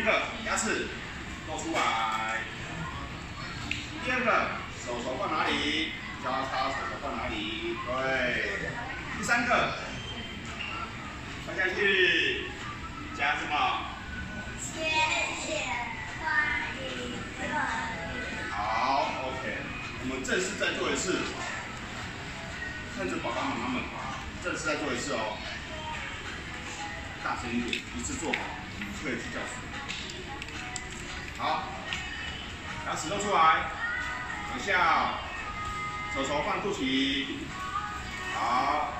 一个牙齿露出来。第二个手手放哪里？交叉手手放哪里？对。第三个，放下去，加什么？谢谢欢迎好，OK。我们正式再做一次，看着爸爸妈妈们，正式再做一次哦。大声一点，一次做好，可以去教室。好，牙齿露出来，等下，手手放肚脐。好，